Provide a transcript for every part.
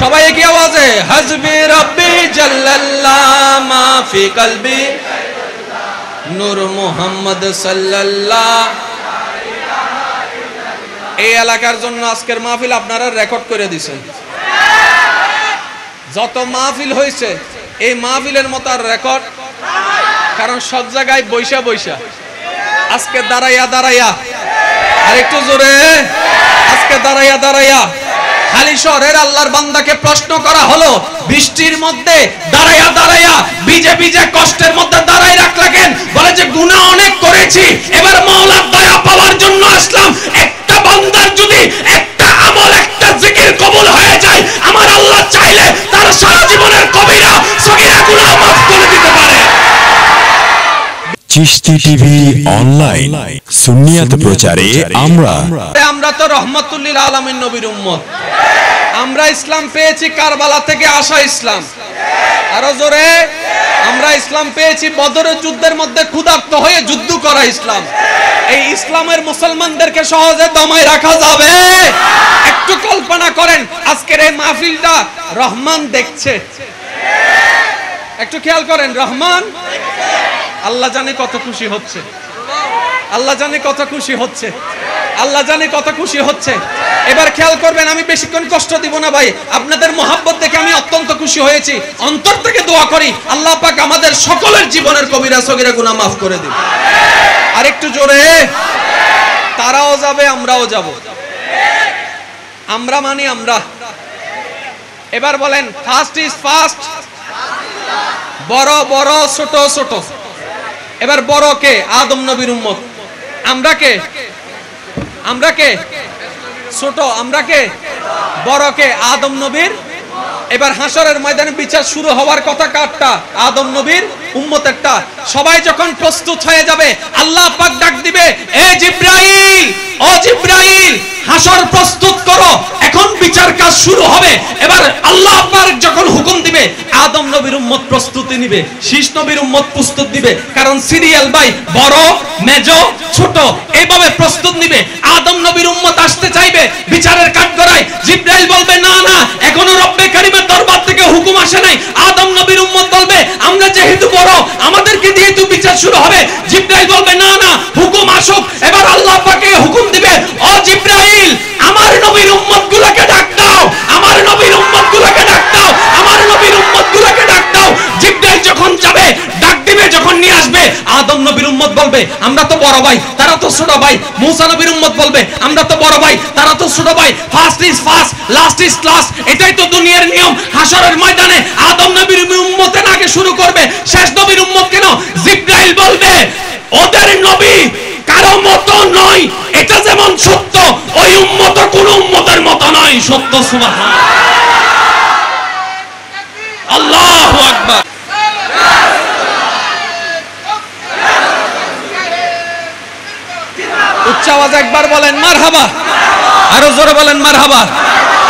সবাই কি আওয়াজে হাজবি রব্বি জাল্লাল্লাহ মা ফি কলবি নূর মুহাম্মদ সাল্লাল্লাহ। এই এলাকার জন্য আজকের মাহফিল আপনারা রেকর্ড করে দিছেন। যত মাহফিল হয়েছে এই মাহফিলের মতো আর রেকর্ড, কারণ সব জায়গায় বৈশা বৈশা। আজকে দাঁড়াইয়া দাঁড়াইয়া আর একটু জোরে, আজকে দাঁড়াইয়া দাঁড়াইয়া। খালি আল্লাহর বান্দাকে প্রশ্ন করা হলো, বৃষ্টির মধ্যে দাঁড়াইয়া দাঁড়াইয়া, ভিজে ভিজে কষ্টের মধ্যে দাঁড়াই রাখলেন বলে যে, গুনাহ অনেক করেছি, এবার মাওলার দয়া পাওয়ার জন্য আসলাম চিশতি টিভি অনলাইন। সুন্নিয়াত প্রচারে আমরা। আমরা তো রহমতুল্লিল আলমিন নবীর উম্মত। আমরা ইসলাম পেয়েছি কারবালা থেকে আসা ইসলাম। আরও জোরে আমরা ইসলাম পেয়েছি বদরের যুদ্ধের মধ্যে ক্ষুধার্ত হয়ে যুদ্ধ করা ইসলাম। এই ইসলামের মুসলমানদেরকে সহজে দমায় রাখা যাবে। একটু কল্পনা করেন আজকের এই মাহফিলটা রহমান দেখছে। একটু খেয়াল করেন রহমান আল্লাহ জানে কত খুশি হচ্ছে। আল্লাহ জানে কত খুশি হচ্ছে। আল্লাহ জানে কত খুশি হচ্ছে। এবার খেয়াল করবেন, আমি বেশিক্ষণ কষ্ট দিব না ভাই। আপনাদের মোহাব্বত দেখে আমি অত্যন্ত খুশি হয়েছি। অন্তর থেকে দোয়া করি, আল্লাহ পাক আমাদের সকলের জীবনের কবিরা সগিরা গুনাহ মাফ করে দিন। আর একটু জোরে। তারাও যাবে, আমরাও যাব। আমরা মানি আমরা। এবার বলেন ফার্স্ট ইজ ফার্স্ট বড় বড়, ছোট ছোট। এবার বড় কে? আদম নবীর উম্মত। আমরা কে? আমরা কে? ছোট। আমরা কে? বড় কে? আদম নবীর এবার হাসরের ময়দানে বিচার শুরু হওয়ার কথা কারটা? আদম নবীর উম্মতেরটা। সবাই যখন প্রস্তুত হয়ে যাবে, আল্লাহ পাক ডাক দিবে, এ জিব্রাইল, ও জিব্রাইল হাসর প্রস্তুত করো, এখন বিচার কাজ শুরু হবে। এবার আল্লাহ পাক যখন হুকুম দিবে, আদম নবীর উম্মত প্রস্তুতি নিবে, শীষ নবীর উম্মত প্রস্তুত দিবে, কারণ সিরিয়াল বাই বড়, মেজ, ছোট, এইভাবে প্রস্তুত নিবে। আদম নবীর উম্মত আসতে চাইবে, বিচারের কাঠগড়ায় জিব্রাইল বলবে না না এখনও রব্বে কারিমের দরবার থেকে হুকুম আসে নাই আদম নবীর উম্মত বলবে আমরা যেহেতু বড় আমাদেরকে দিয়ে তো বিচার শুরু হবে। জিব্রাইল বলবে, না না, হুকুম আসুক। এবার আল্লাহ পাকে হুকুম দিবে, ও জিব্রাইল, আমার নবীর উম্মত গুলোকে ডাক দাও, আমার নবীর উম্মত গুলোকে ডাক দাও, আমার নবীর উম্মত গুলোকে ডাক দাও। জিব্রাইল যখন যাবে, ডাক দিবে, যখন নিয়ে আসবে, আদম নবীর উম্মত বলবে, আমরা তো বড় ভাই, তারা তো ছোট ভাই। মুসা নবীর উম্মত বলবে, আমরা তো বড় ভাই, তারা তো ছোট ভাই। First is first last is last এটাই তো দুনিয়ার নিয়ম। হাসরের ময়দানে আদম শুরু করবে? শেষ নবীর উম্মত কেন? জিব্রাইল বলবে, ওদের নবী কারও মতো নয়। এটা যেমন সত্য, ওই উম্মত কোন উম্মতের মতো নয়। সত্য, সুবহান। আল্লাহু আকবার। উচ্চ আওয়াজ একবার বলেন, মারহাবা। আরও জোরে বলেন, মারহাবা।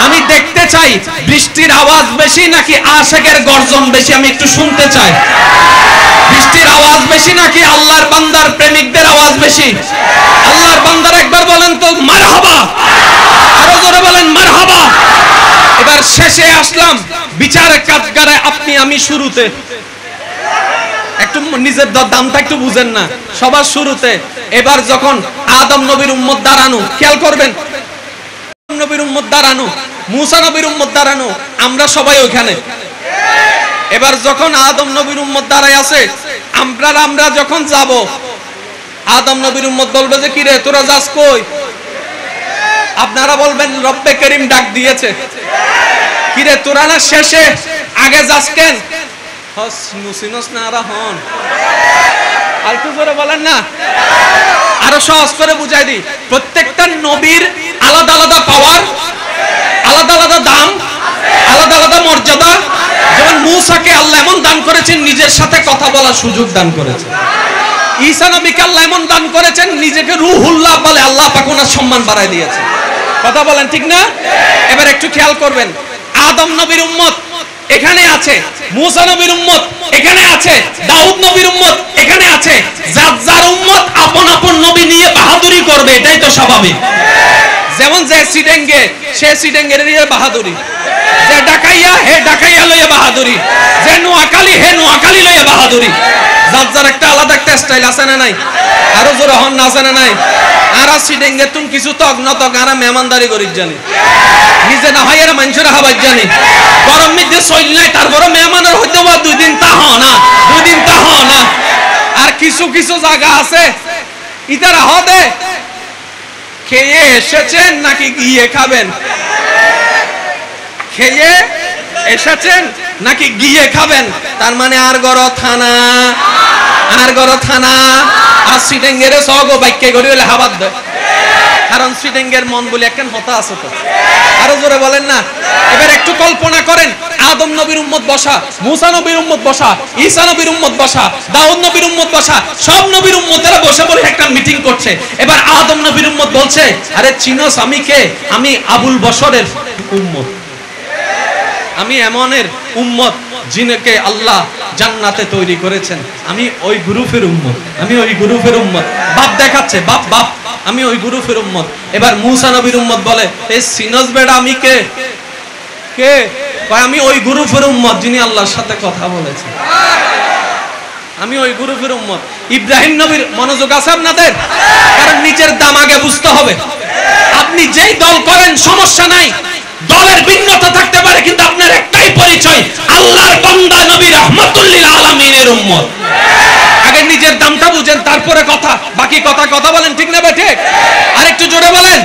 আমি দেখতে চাই, বৃষ্টির আওয়াজ বেশি নাকি আশেকের গর্জন বেশি? আমি একটু শুনতে চাই। বৃষ্টির আওয়াজ বেশি নাকি আল্লাহর বান্দার প্রেমিকদের আওয়াজ বেশি? আল্লাহর বান্দার একবার বলেন তো, মারহাবা। আরও জোরে বলেন, মারহাবা। এবার শেষে আসলাম বিচারের কাজগারে আপনি, আমি শুরুতে। একটু নিজের দামটা একটু বুঝেন না। সবার শুরুতে, এবার যখন আদম নবীর উম্মত দাঁড়ানো, খেয়াল করবেন নবীর উম্মত দাঁড়ানো, মুসা নবীর উম্মত দাঁড়ানো, আমরা সবাই ওইখানে। এবার যখন আদম নবীর উম্মত দাঁড়ায় আছে, আমরা আমরা যখন যাব, আদম নবীর উম্মত বলবে যে, কিরে, তোরা যাস কই? আপনারা বলবেন, রব্বে করিম ডাক দিয়েছে। কিরে, তোরা না শেষে আগে যাস কেন? হস না আরা হন করে বলেন না। আরও সহজ করে বুঝাই দিই। প্রত্যেকটা নবীর আলাদা আলাদা পাওয়ার আলাদা আলাদা দাম, আলাদা আলাদা মর্যাদা। যেমন মূসাকে আল্লাহ এমন দান করেছেন, নিজের সাথে কথা বলার সুযোগ দান করেছেন। ঈসা নবীকে আল্লাহ এমন দান করেছেন, নিজেকে রুহুল্লাহ বলে আল্লাহ পাক ওনার সম্মান বাড়ায় দিয়েছে কথা বলেন ঠিক না? এবার একটু খেয়াল করবেন। আদম নবীর উম্মত এখানে আছে, মুসা নবীর উম্মত এখানে আছে, দাউদ নবীর উম্মত সিডেঙ্গে, সে সিডেঙ্গের বাহাদুরি। যে ডাকাইয়া, হে ডাকাইয়া লইয়া বাহাদুরি। যে নোয়াকালি হে নোয়াকালি লইয়া বাহাদুরি। যার যার একটা আলাদা একটা স্টাইল আছে না নাই? আরও জোরে হন না আছে না নাই? আর সিডেঙ্গে তুম কিছু তক ন তক আর মেহমানদারি করিস জানি। নিজে না হয় এরা মানুষের হাবাই জানি। গরম মধ্যে শৈল নাই তারপরে মেহমানের হইতে বা দুই দিন তা হ না, দুই দিন তা হ না। আর কিছু কিছু জায়গা আছে, ইতারা হদে খেয়ে এসেছেন নাকি গিয়ে খাবেন? খেয়ে এসেছেন নাকি গিয়ে খাবেন? তার মানে আর গর থানা। আর গর থানা। আর সিটেঙ্গের সগ বাক্যে গড়ি হলে হাবাদ দেয়। কারণ সিটেঙ্গের মন বলে একখান হতা আছে তো। আরও জোরে বলেন না। এবার একটু কল্পনা করেন, আদম নবীর উম্মত বসা, মুসা নবীর উম্মত বসা, ঈসা নবীর উম্মত বসা, দাউদ নবীর উম্মত বসা, সব নবীর উম্মতেরা বসে বলে একটা মিটিং করছে। এবার আদম নবীর উম্মত বলছে, আরে চিনোস আমি কে? আমি আবুল বসরের উম্মত। আমি এমনের উম্মত যিনাকে আল্লাহ জান্নাতে তৈরি করেছেন। আমি ওই গ্রুপের উম্মত। আমি ওই গ্রুপের উম্মত। বাপ দেখাচ্ছে, বাপ বাপ। আমি ওই গ্রুপের উম্মত। এবার মুসা নবীর উম্মত বলে এই সিনস বেড়া আমি কে? কে? আমি ওই গ্রুপের উম্মত যিনি আল্লাহর সাথে কথা বলেছেন। আমি ওই গ্রুপের উম্মত। ইব্রাহিম নবীর মনোযোগ আছে আপনাদের? কারণ নিজের দাম আগে বুঝতে হবে। আপনি যেই দল করেন, সমস্যা নাই। দলের ভিন্নতা থাকতে পারে, কিন্তু আপনার একটাই পরিচয়, আল্লাহর বান্দা নবী রহমতুল্লিল আলামিনের উম্মত। বুঝেন তারপরে কথা। বাকি কথা কথা বলেন, ঠিক না ঠিক আর একটু জোরে বলেন।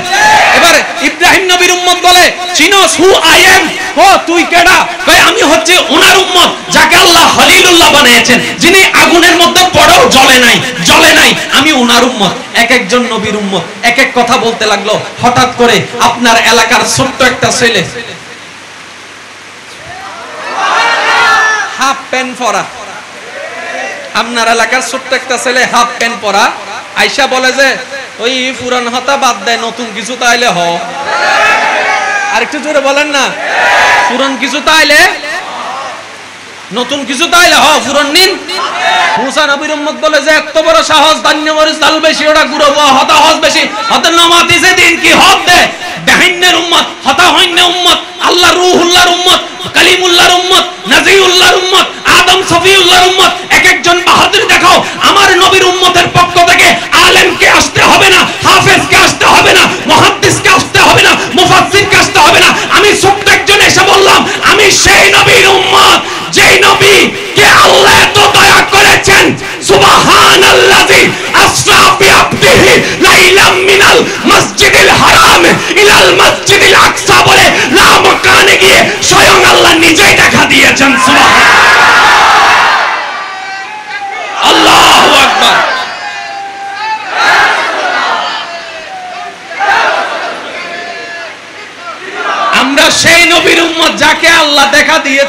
এবার ইব্রাহিম নবীর উম্মত বলে চিনোস হু আই এম ও, তুই কেডা? কয়, আমি হচ্ছে ওনার উম্মত, যাকে আল্লাহ খলিলুল্লাহ বানিয়েছেন, যিনি আগুনের মধ্যে পড়েও জ্বলে নাই জ্বলে নাই। আমি ওনার উম্মত, এক একজন নবীর উম্মত। এক এক কথা বলতে লাগল, হঠাৎ করে আপনার এলাকার ছোট্ট একটা ছেলে, হাফ প্যান্ট পরা আপনার এলাকার ছোট্ট একটা ছেলে হাফ প্যান্ট পরা, আইসা বলে যে, ওই পুরান হতা বাদ দেয়, নতুন কিছু তাইলে হ। আর একটু জোরে বলেন না, পুরান কিছু তাইলে নতুন কিছু তাইলে হ নিন। মুসা উম্মত বলে যে, এত বড় সাহস ধান্য বেশি, ওটা গুরো হতা হস বেশি, হতে নমাতি যে দিন, কি হক দে? বেহিনের উম্মত হতা হইন্য উম্মত, আল্লাহ রুহুল্লাহর উম্মত, কালিমুল্লাহর উম্মত, নাজিউল্লাহর উম্মত, আদম সফিউল্লাহর উম্মত এক একজন বাহাদুর দেখাও, আমার নবীর উম্মতের পক্ষ থেকে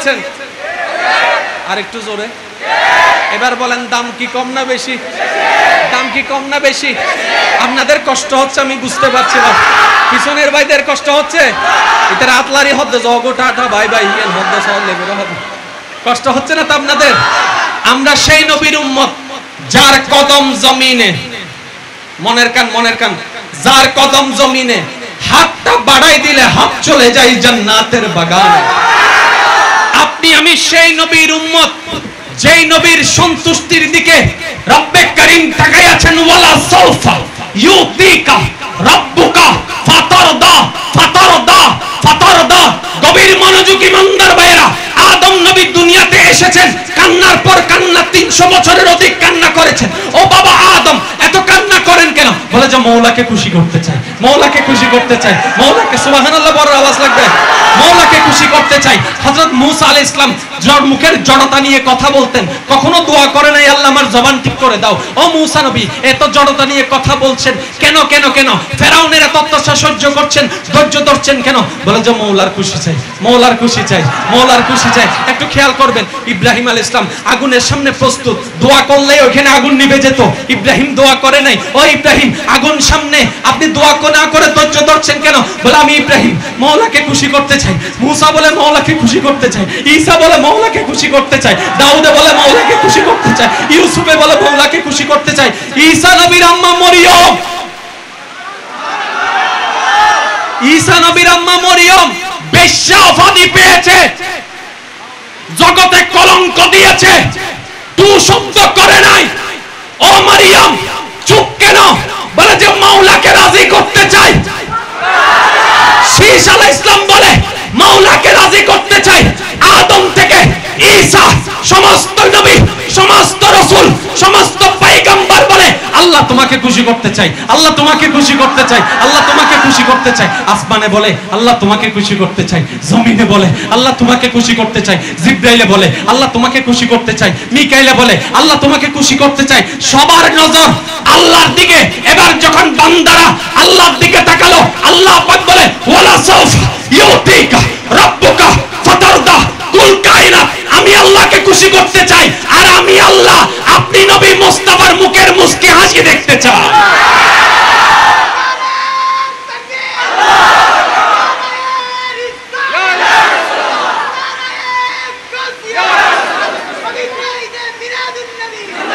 দিয়েছেন? আর একটু জোরে। এবার বলেন, দাম কি কম না বেশি? দাম কি কম না বেশি? আপনাদের কষ্ট হচ্ছে, আমি বুঝতে পারছি না। পিছনের ভাইদের কষ্ট হচ্ছে? এটার আতলারি হদ্দে জগো টাটা ভাই ভাই, ইয়েন হদ্দে সহ লেবের হবে কষ্ট হচ্ছে না তো আপনাদের? আমরা সেই নবীর উম্মত, যার কদম জমিনে, মনের কান মনের কান, যার কদম জমিনে হাতটা বাড়াই দিলে হাত চলে যায় জান্নাতের বাগানে। আপনি আমি সেই নবীর উম্মত, যেই নবীর সন্তুষ্টির দিকে রব্বে করিম তাকাই আছেন ওয়ালা সাউফা, ইউতিকা, রব্বুকা, ফাতারদা ফাতারদা ফাতারদা। গভীর মনোযোগ ইমানদার ভাইরা আদম নবী দুনিয়াতে এসেছেন, কান্নার পর কান্না 300 বছরের অধিক কান্না করেছেন। ও বাবা আদম, এত কান্না করেন কেন? বলে যে মৌলাকে খুশি করতে চাই, মৌলাকে খুশি করতে চাই। মৌলাকে সুবহানাল্লাহ বড় আওয়াজ হযরত মূসা আলাইহিস সালাম যার মুখের জড়তা নিয়ে কথা বলতেন। কখনো দোয়া করে নাই, আল্লাহ আমার জবান ঠিক করে দাও। ও মূসা নবী, এত জড়তা নিয়ে কথা বলছেন। কেন কেন কেন? ফেরাউনের এত অত্যাচার সহ্য করছেন, ধৈর্য ধরছেন কেন? বলে যে, মৌলার খুশি চাই, মৌলার খুশি চাই, মৌলার খুশি চাই। একটু খেয়াল করবেন, ইব্রাহিম আলাইহিস সালাম আগুনের সামনে প্রস্তুত। দোয়া করলে ওখানে আগুন নিভে যেত। ইব্রাহিম দোয়া করে নাই, ও ইব্রাহিম, আগুন সামনে, আপনি দোয়া না করে ধৈর্য ধরছেন কেন? বলে, আমি ইব্রাহিম, মৌলাকে খুশি করতে চাই। মুসা বলে, মৌলাকে খুশি করতে চাই ঈসা বলে মৌলাকে খুশি করতে চাই দাউদে বলে মৌলাকে খুশি করতে চাই ইউসুফে বলে মৌলাকে খুশি করতে চাই ঈসা নবীর আম্মা মরিয়ম। ঈসা নবীর আম্মা মরিয়ম বেশ্যা অফাদি পেয়েছে। জগতে কলঙ্ক দিয়েছে। তু শব্দ করে নাই। ও মারিয়াম, চুপ কেন? বলে যে মাওলাকে রাজি করতে চাই শীষ আলাইহিস ইসলাম বলে, মাওলাকে রাজি করতে ঈসা সমস্ত নবী, সমস্ত রসূল, সমস্ত পয়গম্বর বলে, আল্লাহ তোমাকে খুশি করতে চাই, আল্লাহ তোমাকে খুশি করতে চাই, আল্লাহ তোমাকে খুশি করতে চাই। আসমানে বলে, আল্লাহ তোমাকে খুশি করতে চাই। জমিনে বলে, আল্লাহ তোমাকে খুশি করতে চাই। জিব্রাইলে বলে, আল্লাহ তোমাকে খুশি করতে চাই। মিকাইলে বলে, আল্লাহ তোমাকে খুশি করতে চাই। সবার নজর আল্লাহর দিকে। এবার যখন বান্দারা আল্লাহর দিকে তাকালো, আল্লাহ পাক বলে, ওয়ালা সাউফ ইউতিকা ask you next time.